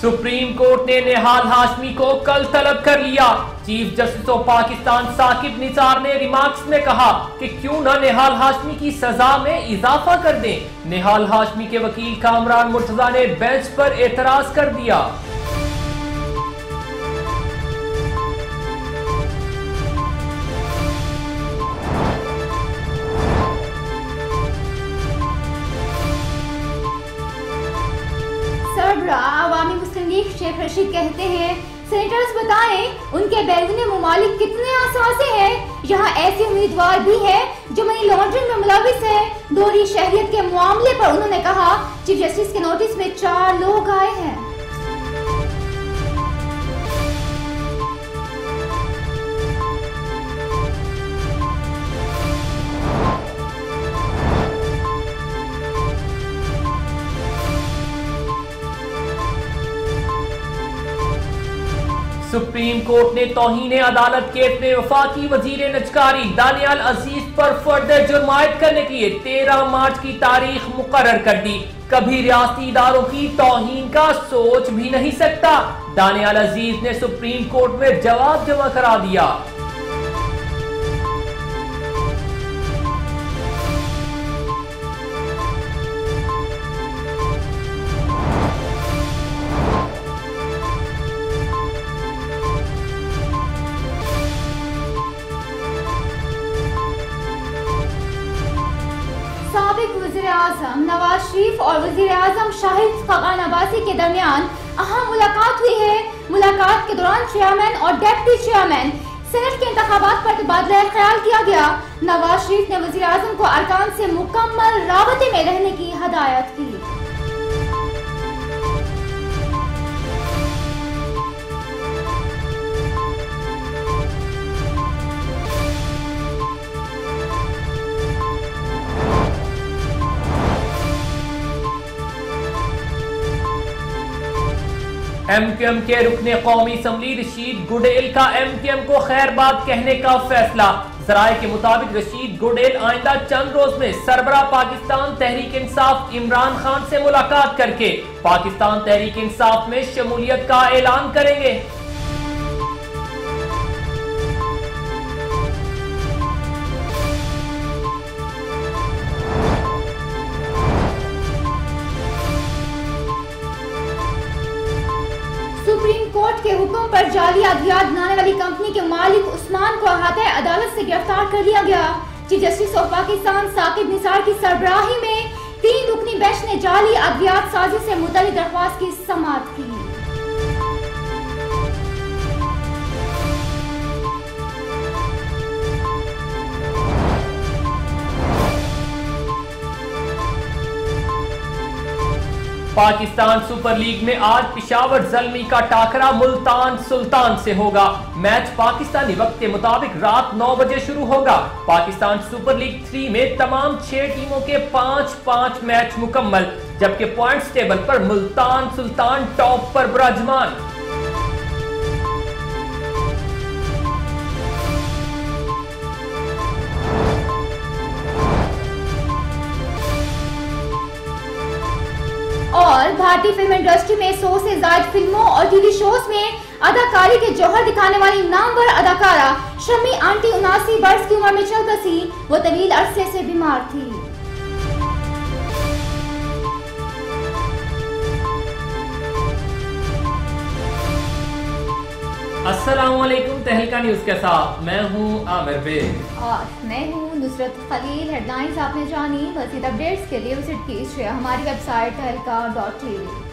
Supreme court نے نہال ہاشمی کو کل طلب کر لیا۔ Chief justice of Pakistan Saqib Nisar نے ریمارکس میں کہا کہ کیوں نہ نہال ہاشمی کی سزا میں اضافہ کر دیں۔ نہال ہاشمی کے وکیل کامران مرتضی نے بینچ پر اعتراض کر دیا۔ سربراہ عوامی شیخ رشید کہتے ہیں۔ سینیٹرز بتائیں، ان کے بیرون ممالک کتنے آساسے ہیں۔ یہاں ایسے امیدوار بھی ہیں جو منی لانڈرنگ میں ملوث ہیں دوری شہریت کے معاملے پر انہوں نے کہا، چیف جسٹس کے نوٹس میں چار لوگ آئے ہیں۔ سپریم کورٹ نے توہین عدالت کیس میں وفاقی وزیر نجکاری دانیال عزیز پر فردر جرمائد کرنے کے لیے تیرہ مارچ کی تاریخ مقرر کر دی۔ کبھی ریاستی اداروں کی توہین کا سوچ بھی نہیں سکتا۔ دانیال عزیز نے سپریم کورٹ میں جواب جمع کرا دیا۔ اعظم نواز شریف اور وزیر اعظم شاہد خاقان عباسی کے درمیان اہم ملاقات ہوئی ہے۔ ملاقات کے دوران چیئرمین اور ڈیپٹی چیئرمین سینٹ کے انتخابات پر تبادلہ خیال کیا گیا۔ نواز شریف نے وزیر اعظم کو ارکان سے مکمل رابطے میں رہنے کی ہدایت کی۔ ایم کیو ایم کے رکن قومی اسمبلی رشید گڈیل کا ایم کیو ایم کو خیر بات کہنے کا فیصلہ۔ ذرائع کے مطابق رشید گڈیل آئندہ چند روز میں سربراہ پاکستان تحریک انصاف عمران خان سے ملاقات کر کے پاکستان تحریک انصاف میں شمولیت کا اعلان کریں گے۔ پر جعلی ادویات بنانے والی کمپنی کے مالک عثمان کو احاطہ عدالت سے گرفتار کر لیا گیا chief justice of Pakistan Saqib Nisar کی سربراہی میں تین رکنی بینچ نے جعلی ادویات سازی سے متعلق درخواست کی سماعت کی۔ پاکستان سپر لیگ میں آج پشاور زلمی کا ٹاکرا ملتان سلطان سے ہوگا۔ میچ پاکستانی وقت کے مطابق رات نو بجے شروع ہوگا۔ پاکستان سپر لیگ تھری میں تمام چھ ٹیموں کے پانچ پانچ میچ مکمل، جبکہ پوائنٹس ٹیبل پر ملتان سلطان ٹاپ پر براجمان۔ بھارتی فلم انڈسٹری میں سو سے زائد فلموں اور ٹی وی شوز میں اداکاری کے جوہر دکھانے والی نامور اداکارہ شمی آنٹی اناسی برس کی عمر میں چل وہ طویل عرصے سے بیمار تھی۔ السلام علیکم تہلکا نیوز کے ساتھ۔ میں ہوں عامر بیگ۔ اور میں ہوں نصرت خلیل۔ ہیڈ لائنز آپ نے جانی مزید اپڈیٹس کے لیے وزٹ کیجیے ہماری website Tehelka dot T V.